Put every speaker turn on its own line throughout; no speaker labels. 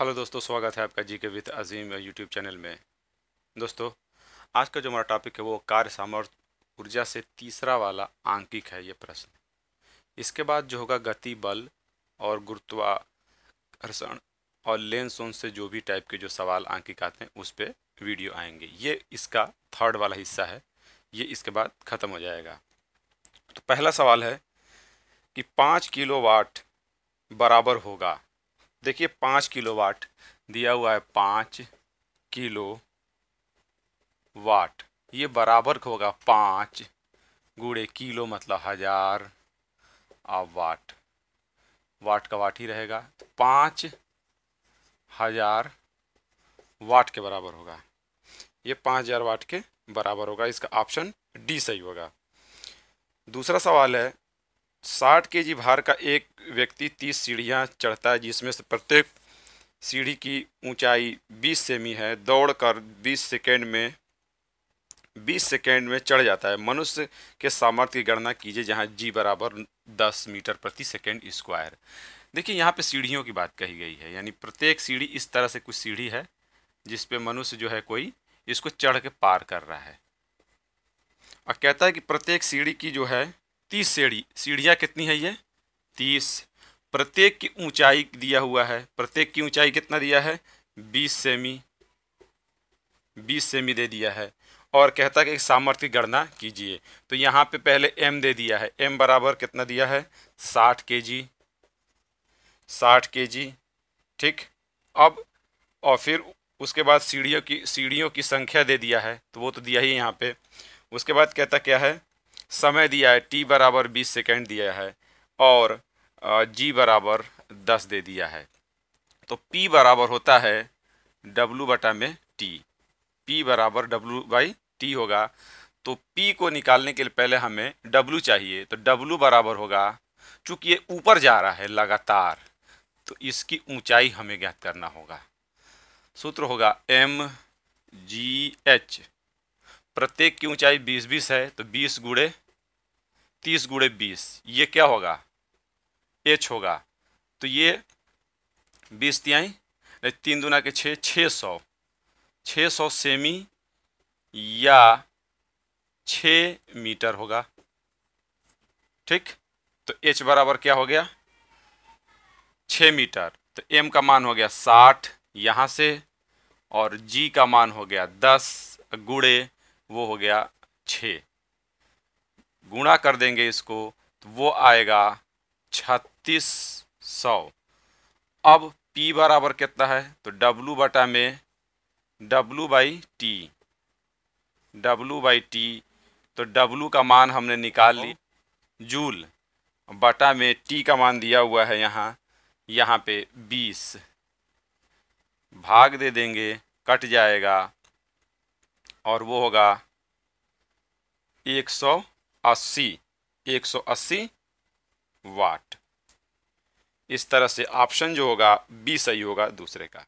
Hello दोस्तों, स्वागत है आपका जी के विद अजीम यूट्यूब चैनल में। दोस्तों, आज का जो हमारा टॉपिक है वो कार्य सामर्थ्य ऊर्जा से तीसरा वाला आंकिक है ये प्रश्न। इसके बाद जो होगा गति बल और गुरुत्वाकर्षण और लेंस ओन से जो भी टाइप के जो सवाल आंकिक आते हैं, उस पर वीडियो आएँगे। ये इसका थर्ड वाला हिस्सा है। ये इसके बाद ख़त्म हो जाएगा। तो पहला सवाल है कि पाँच किलो वाट बराबर होगा। देखिए, पाँच किलो वाट दिया हुआ है, पाँच किलो वाट। ये बराबर होगा पाँच गुड़े किलो मतलब हज़ार और वाट। वाट का वाट ही रहेगा। पाँच हज़ार वाट के बराबर होगा। ये पाँच हज़ार वाट के बराबर होगा। इसका ऑप्शन डी सही होगा। दूसरा सवाल है साठ के जी भार का एक व्यक्ति तीस सीढ़ियाँ चढ़ता है, जिसमें से प्रत्येक सीढ़ी की ऊंचाई बीस सेमी है, दौड़कर बीस सेकेंड में, बीस सेकेंड में चढ़ जाता है। मनुष्य के सामर्थ्य की गणना कीजिए, जहाँ जी बराबर दस मीटर प्रति सेकेंड स्क्वायर। देखिए, यहाँ पे सीढ़ियों की बात कही गई है, यानी प्रत्येक सीढ़ी इस तरह से कुछ सीढ़ी है जिस पे मनुष्य जो है कोई इसको चढ़ के पार कर रहा है। और कहता है कि प्रत्येक सीढ़ी की जो है तीस सीढ़ी, सीढ़ियाँ कितनी है ये? तीस। प्रत्येक की ऊंचाई दिया हुआ है। प्रत्येक की ऊंचाई कितना दिया है? बीस सेमी। बीस सेमी दे दिया है। और कहता है कि सामर्थ्य की गणना कीजिए। तो यहाँ पे पहले एम दे दिया है। एम बराबर कितना दिया है? साठ के जी साठ के जी ठीक? अब, और फिर उसके बाद सीढ़ियों की सीढ़ियों की संख्या दे दिया है। तो वो तो दिया ही यहाँ पे। उसके बाद कहता क्या है? समय दिया है टी बराबर बीस सेकेंड दिया है और जी बराबर दस दे दिया है। तो पी बराबर होता है डब्लू बटा में टी पी बराबर डब्लू बाई टी होगा। तो पी को निकालने के लिए पहले हमें डब्लू चाहिए। तो डब्लू बराबर होगा, चूँकि ये ऊपर जा रहा है लगातार तो इसकी ऊंचाई हमें ज्ञात करना होगा। सूत्र होगा एम जी एच प्रत्येक की ऊंचाई बीस बीस है तो बीस गुड़े तीस गुड़े बीस, ये क्या होगा? एच होगा। तो ये बीस तिहाई तीन दुना के छः छः सौ। छः सौ सेमी या छ मीटर होगा। ठीक? तो एच बराबर क्या हो गया? छ मीटर। तो एम का मान हो गया साठ यहाँ से, और जी का मान हो गया दस, गुड़े वो हो गया छ। गुणा कर देंगे इसको तो वो आएगा छत्तीस सौ। अब P बराबर कितना है? तो W बटा में W by T W by T तो W का मान हमने निकाल ली जूल बटा में T का मान दिया हुआ है यहाँ। यहाँ पे 20 भाग दे देंगे कट जाएगा और वो होगा 180 180 वाट। इस तरह से ऑप्शन जो होगा बी सही होगा दूसरे का।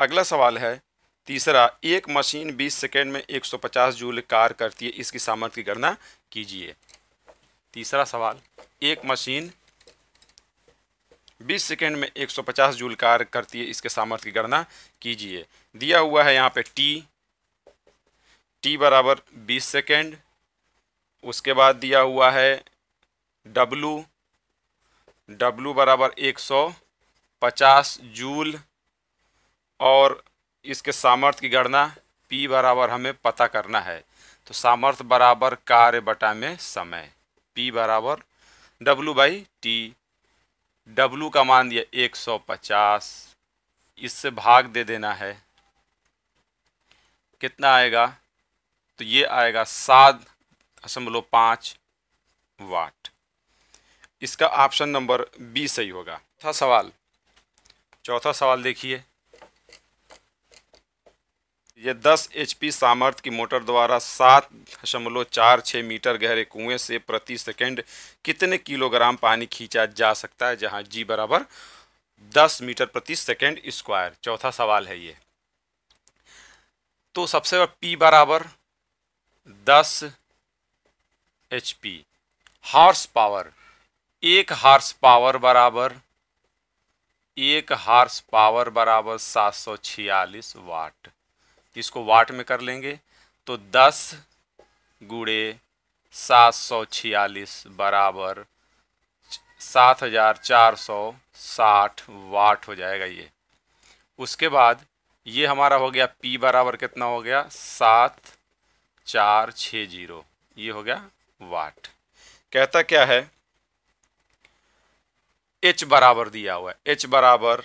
अगला सवाल है, तीसरा, एक मशीन 20 सेकेंड में 150 जूल कार करती है, इसकी सामर्थ्य की गणना कीजिए। तीसरा सवाल, एक मशीन 20 सेकेंड में 150 जूल कार करती है, इसके सामर्थ्य की गणना कीजिए। दिया हुआ है यहाँ पे टी टी बराबर बीस सेकेंड उसके बाद दिया हुआ है डब्लू डब्लू बराबर एक सौ पचास जूल और इसके सामर्थ्य की गणना पी बराबर हमें पता करना है। तो सामर्थ्य बराबर कार्य बटा में समय। पी बराबर डब्लू बाई टी डब्लू का मान दिया एक सौ पचास। इससे भाग दे देना है। कितना आएगा? तो ये आएगा सात दशमलव पाँच वाट। इसका ऑप्शन नंबर बी सही होगा। चौथा सवाल। चौथा सवाल देखिए। ये 10 एचपी सामर्थ्य की मोटर द्वारा सात दशमलव चार छः मीटर गहरे कुएँ से प्रति सेकंड कितने किलोग्राम पानी खींचा जा सकता है? जहाँ जी बराबर 10 मीटर प्रति सेकंड स्क्वायर। चौथा सवाल है ये। तो सबसे पी बराबर दस एच पी हार्स पावर एक हार्स पावर बराबर, एक हार्स पावर बराबर सात सौ छियालीस वाट इसको वाट में कर लेंगे तो दस गुड़े सात सौ छियालीस बराबर सात हज़ार चार सौ साठ वाट हो जाएगा ये। उसके बाद ये हमारा हो गया P बराबर कितना हो गया? सात चार छ ज़ीरो। ये हो गया वाट। कहता क्या है? एच बराबर दिया हुआ है। H बराबर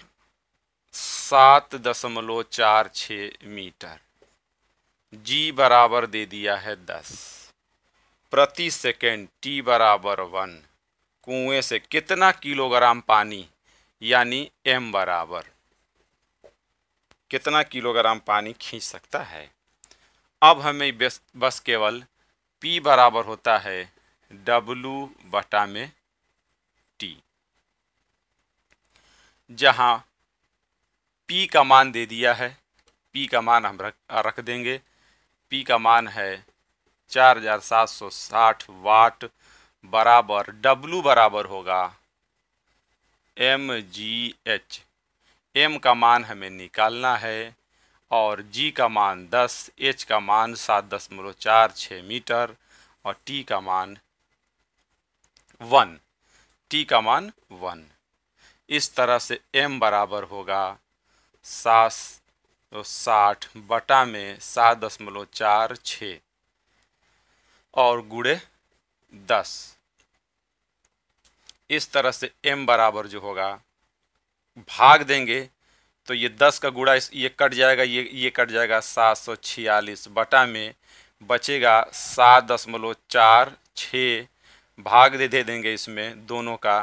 सात दशमलव चार छ मीटर। जी बराबर दे दिया है दस। प्रति सेकेंड टी बराबर वन। कुएँ से कितना किलोग्राम पानी, यानी एम बराबर। कितना किलोग्राम पानी खींच सकता है? अब हमें बस केवल P बराबर होता है डब्लू बटा में T जहाँ P का मान दे दिया है पी का मान हम रख रख देंगे। पी का मान है 4760 वाट बराबर डब्लू बराबर होगा एम जी एच एम का मान हमें निकालना है और जी का मान 10 एच का मान सात दशमलव चार छः मीटर और टी का मान वन टी का मान वन। इस तरह से एम बराबर होगा सात साठ बटा में सात दशमलव चार छ और गुड़े दस। इस तरह से m बराबर जो होगा, भाग देंगे तो ये दस का गुड़ा इस, ये कट जाएगा, ये ये कट जाएगा सात सौ छियालीस बटा में बचेगा सात दशमलव चार छ भाग दे दे देंगे इसमें दोनों का।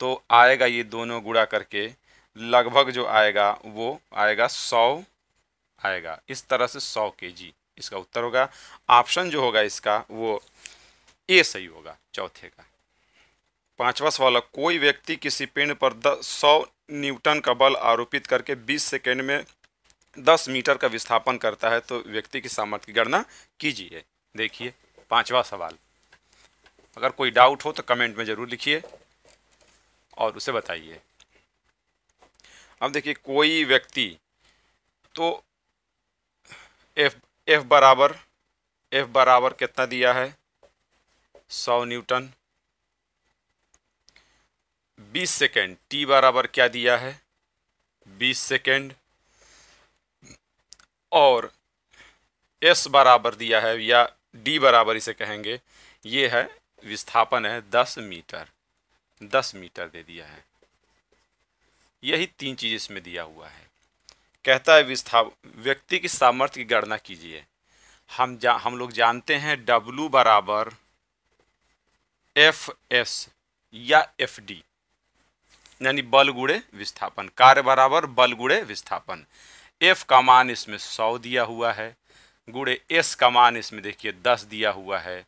तो आएगा ये दोनों गुड़ा करके लगभग जो आएगा वो आएगा सौ आएगा। इस तरह से सौ के जी इसका उत्तर होगा। ऑप्शन जो होगा इसका वो ए सही होगा, चौथे का। पांचवा सवाल कोई व्यक्ति किसी पिंड पर सौ न्यूटन का बल आरोपित करके 20 सेकेंड में 10 मीटर का विस्थापन करता है तो व्यक्ति की सामर्थ्य की गणना कीजिए। देखिए, पांचवा सवाल। अगर कोई डाउट हो तो कमेंट में ज़रूर लिखिए और उसे बताइए। अब देखिए, कोई व्यक्ति तो एफ़ एफ़ बराबर एफ़ बराबर कितना दिया है? सौ न्यूटन। 20 सेकेंड, टी बराबर क्या दिया है? 20 सेकेंड। और एस बराबर दिया है, या डी बराबर इसे कहेंगे, ये है विस्थापन है 10 मीटर। 10 मीटर दे दिया है। यही तीन चीज़ इसमें दिया हुआ है। कहता है विस्थाप व्यक्ति की सामर्थ्य की गणना कीजिए। हम जा, हम लोग जानते हैं डब्लू बराबर एफ़ एस या एफ़ डी यानी बल गुड़े विस्थापन। कार्य बराबर बल गुड़े विस्थापन। एफ़ का मान इसमें सौ दिया हुआ है। गुड़े एस का मान इसमें देखिए, दस दिया हुआ है।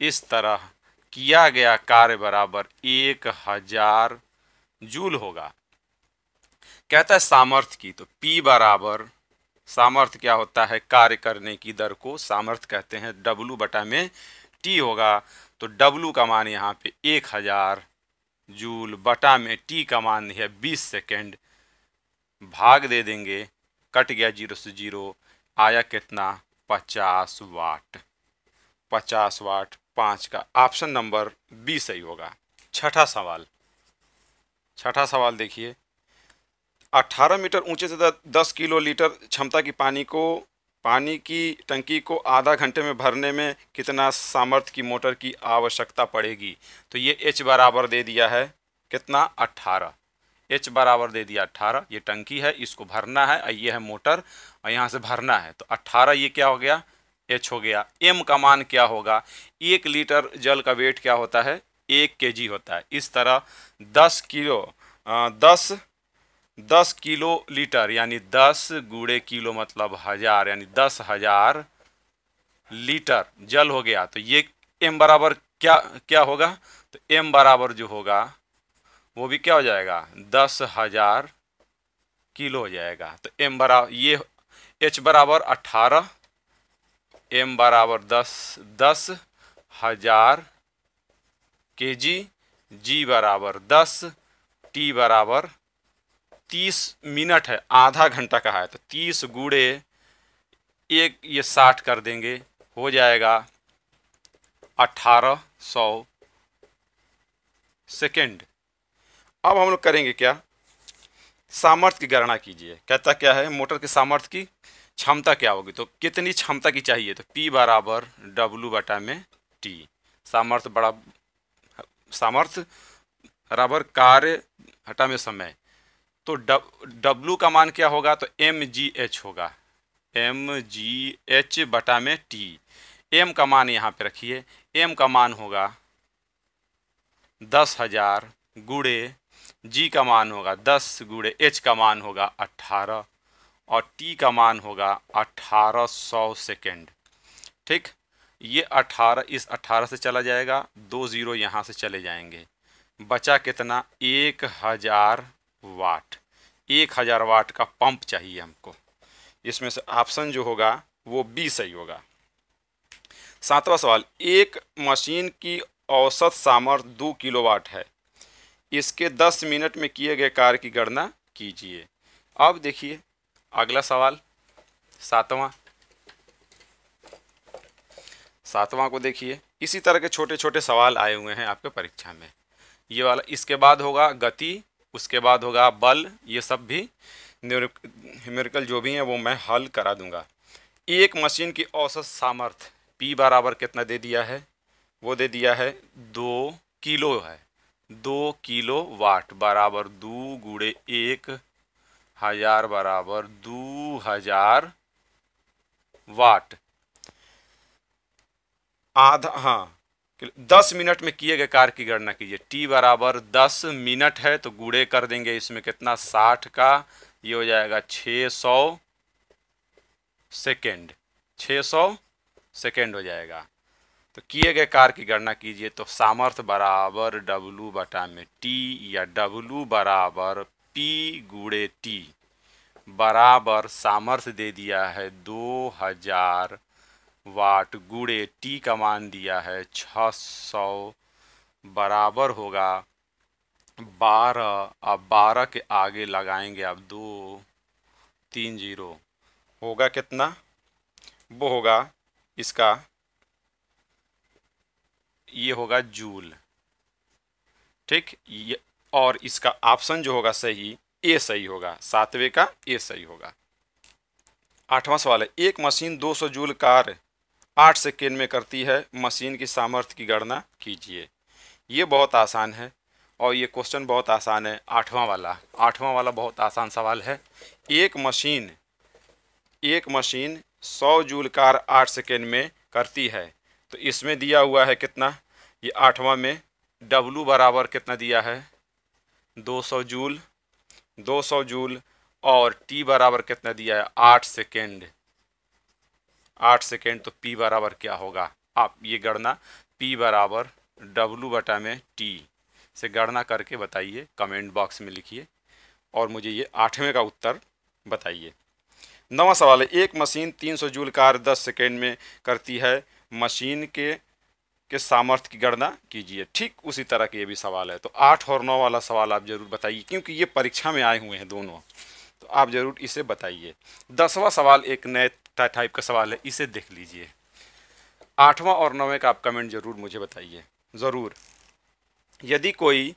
इस तरह किया गया कार्य बराबर एक हज़ार जूल होगा। कहता है सामर्थ्य की तो P बराबर, सामर्थ्य क्या होता है? कार्य करने की दर को सामर्थ्य कहते हैं, W बटा में T होगा। तो W का मान यहाँ पे एक हज़ार जूल बटा में टी का मान है बीस सेकेंड। भाग दे देंगे। कट गया ज़ीरो से ज़ीरो। आया कितना? पचास वाट। पचास वाट पाँच का। ऑप्शन नंबर बी सही होगा। छठा सवाल। छठा सवाल देखिए। 18 मीटर ऊँचे से 10 किलो लीटर क्षमता की पानी को पानी की टंकी को आधा घंटे में भरने में कितना सामर्थ्य की मोटर की आवश्यकता पड़ेगी? तो ये एच बराबर दे दिया है कितना? अट्ठारह। एच बराबर दे दिया अट्ठारह। ये टंकी है, इसको भरना है, और ये है मोटर, और यहाँ से भरना है। तो अट्ठारह ये क्या हो गया? एच हो गया। एम का मान क्या होगा? एक लीटर जल का वेट क्या होता है? एक के जी होता है। इस तरह दस किलो दस दस किलो लीटर, यानी दस गुड़े किलो मतलब हज़ार, यानी दस हज़ार लीटर जल हो गया। तो ये एम बराबर क्या क्या होगा? तो एम बराबर जो होगा, वो भी क्या हो जाएगा? दस हज़ार किलो हो जाएगा। तो एम बराबर ये एच बराबर अट्ठारह एम बराबर दस दस हज़ार के जी जी बराबर दस टी बराबर तीस मिनट है, आधा घंटा कहा है तो तीस गुड़े एक ये साठ कर देंगे, हो जाएगा अठारह सौ सेकेंड। अब हम लोग करेंगे क्या? सामर्थ्य की गणना कीजिए। कहता क्या है, मोटर के सामर्थ्य की क्षमता क्या होगी? तो कितनी क्षमता की चाहिए? तो P बराबर डब्लू बटा में टी सामर्थ्य बड़ा, सामर्थ्य बराबर कार्य हटा में समय। तो डब्लू का मान क्या होगा? तो एम जी एच होगा। एम जी एच बटा में टी एम का मान यहाँ पे रखिए। एम का मान होगा दस हज़ार गुड़े। जी का मान होगा दस गुड़े। एच का मान होगा अट्ठारह और टी का मान होगा अट्ठारह सौ सेकेंड। ठीक? ये अट्ठारह इस अट्ठारह से चला जाएगा। दो ज़ीरो यहाँ से चले जाएँगे। बचा कितना? एक हज़ार वाट, एक हज़ार वाट का पंप चाहिए हमको। इसमें से ऑप्शन जो होगा, वो बी सही होगा। सातवां सवाल, एक मशीन की औसत सामर्थ्य दो किलोवाट है। इसके 10 मिनट में किए गए कार्य की गणना कीजिए। अब देखिए, अगला सवाल, सातवां। सातवां को देखिए, इसी तरह के छोटे छोटे सवाल आए हुए हैं आपके परीक्षा में। ये वाला, इसके बाद होगा गति उसके बाद होगा बल, ये सब भी न्यूमेरिकल जो भी हैं, वो मैं हल करा दूँगा। एक मशीन की औसत सामर्थ्य पी बराबर कितना दे दिया है? वो दे दिया है दो किलो है। दो किलो वाट बराबर दो गुड़े एक हज़ार बराबर दो हज़ार वाट। आधा हाँ दस मिनट में किए गए कार्य की गणना कीजिए। टी बराबर दस मिनट है तो गुड़े कर देंगे। इसमें कितना? साठ का। ये हो जाएगा छ सौ सेकेंड। छ सौ सेकेंड हो जाएगा। तो किए गए कार्य की गणना कीजिए तो सामर्थ्य बराबर डब्लू बटा में टी या डब्लू बराबर पी गुड़े टी बराबर सामर्थ्य दे दिया है दो हज़ार वाट गुड़े टी का मान दिया है छ सौ बराबर होगा। बारह, अब बारह के आगे लगाएँगे, अब दो, तीन, ज़ीरो। होगा कितना? वो होगा इसका, ये होगा जूल। ठीक? ये, और इसका ऑप्शन जो होगा सही, ए सही होगा। सातवें का ए सही होगा। आठवां सवाल है, एक मशीन 200 जूल कार्य आठ सेकेंड में करती है मशीन की सामर्थ्य की गणना कीजिए। ये बहुत आसान है और ये क्वेश्चन बहुत आसान है। आठवां वाला आठवां वाला बहुत आसान सवाल है। एक मशीन एक मशीन सौ जूल कार आठ सेकेंड में करती है। तो इसमें दिया हुआ है कितना? ये आठवां में डब्लू बराबर कितना दिया है? 200 जूल 200 जूल और टी बराबर कितना दिया है? आठ सेकेंड। आठ सेकेंड तो पी बराबर क्या होगा? आप ये गणना पी बराबर डब्लू बटा में टी से गणना करके बताइए कमेंट बॉक्स में लिखिए और मुझे ये आठवें का उत्तर बताइए। नवा सवाल है, एक मशीन 300 जूल कार 10 सेकेंड में करती है, मशीन के के सामर्थ्य की गणना कीजिए। ठीक उसी तरह के ये भी सवाल है। तो आठ और नौ वाला सवाल आप ज़रूर बताइए, क्योंकि ये परीक्षा में आए हुए हैं दोनों। तो आप ज़रूर इसे बताइए। दसवां सवाल एक नए टाइप का सवाल है, इसे देख लीजिए। आठवां और नौवें का आप कमेंट ज़रूर मुझे बताइए। ज़रूर। यदि कोई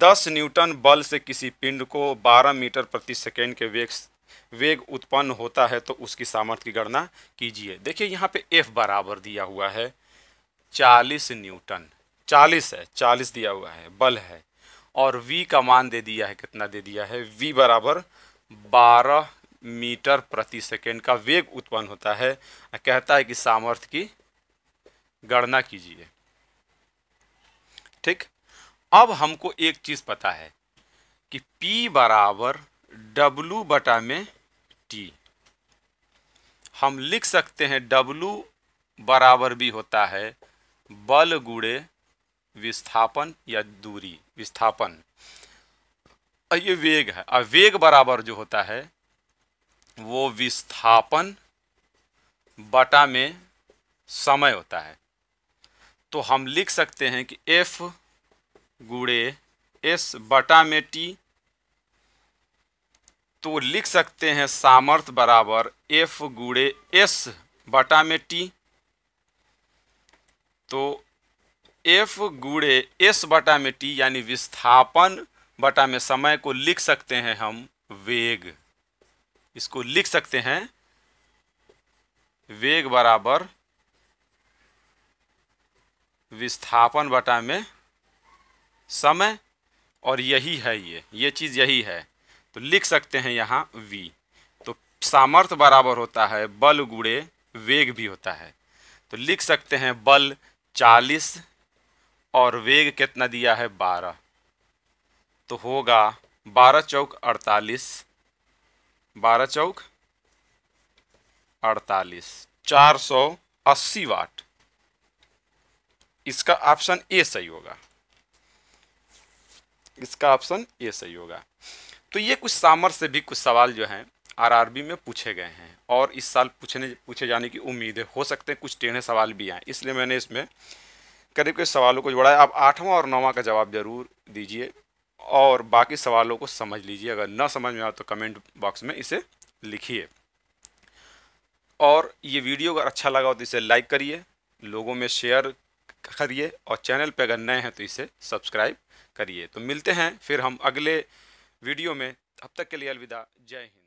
10 न्यूटन बल से किसी पिंड को 12 मीटर प्रति सेकेंड के वेग वेग उत्पन्न होता है तो उसकी सामर्थ्य की गणना कीजिए। देखिए, यहाँ पे F बराबर दिया हुआ है चालीस न्यूटन। चालीस है, चालीस दिया हुआ है, बल है। और v का मान दे दिया है, कितना दे दिया है? V बराबर बारह मीटर प्रति सेकेंड का वेग उत्पन्न होता है, कहता है कि सामर्थ्य की गणना कीजिए। ठीक? अब हमको एक चीज़ पता है कि P बराबर W बटा में T हम लिख सकते हैं W बराबर भी होता है बल गुड़े विस्थापन या दूरी, विस्थापन। ये वेग है और वेग बराबर जो होता है वो विस्थापन बटा में समय होता है। तो हम लिख सकते हैं कि F गुड़े एस बटा में टी तो लिख सकते हैं सामर्थ्य बराबर एफ़ गुड़े एस बटा में टी तो एफ़ गुड़े एस बटा में टी यानी विस्थापन बटा में समय को लिख सकते हैं हम वेग। इसको लिख सकते हैं। वेग बराबर विस्थापन बटा में समय, और यही है ये। ये चीज़ यही है। तो लिख सकते हैं यहाँ v तो सामर्थ्य बराबर होता है, बल गुड़े वेग भी होता है। तो लिख सकते हैं बल 40 और वेग कितना दिया है 12 तो होगा 12 चौक 48 12 चौक 48 480 वाट। इसका ऑप्शन ए सही होगा। इसका ऑप्शन ए सही होगा। तो ये कुछ सामर्थ्य से भी कुछ सवाल जो हैं, आरआरबी में पूछे गए हैं और इस साल पूछने, पूछे जाने की उम्मीद है। हो सकते हैं कुछ टेढ़े सवाल भी आए, इसलिए मैंने इसमें करीब के सवालों को जोड़ा है। आप आठवां और नौवां का जवाब ज़रूर दीजिए। और बाकी सवालों को समझ लीजिए। अगर न समझ में आए तो कमेंट बॉक्स में इसे लिखिए। और ये वीडियो अगर अच्छा लगा हो तो इसे लाइक करिए, लोगों में शेयर करिए और चैनल पर अगर नए हैं तो इसे सब्सक्राइब करिए। तो मिलते हैं फिर हम अगले वीडियो में। अब तक के लिए अलविदा। जय हिंद।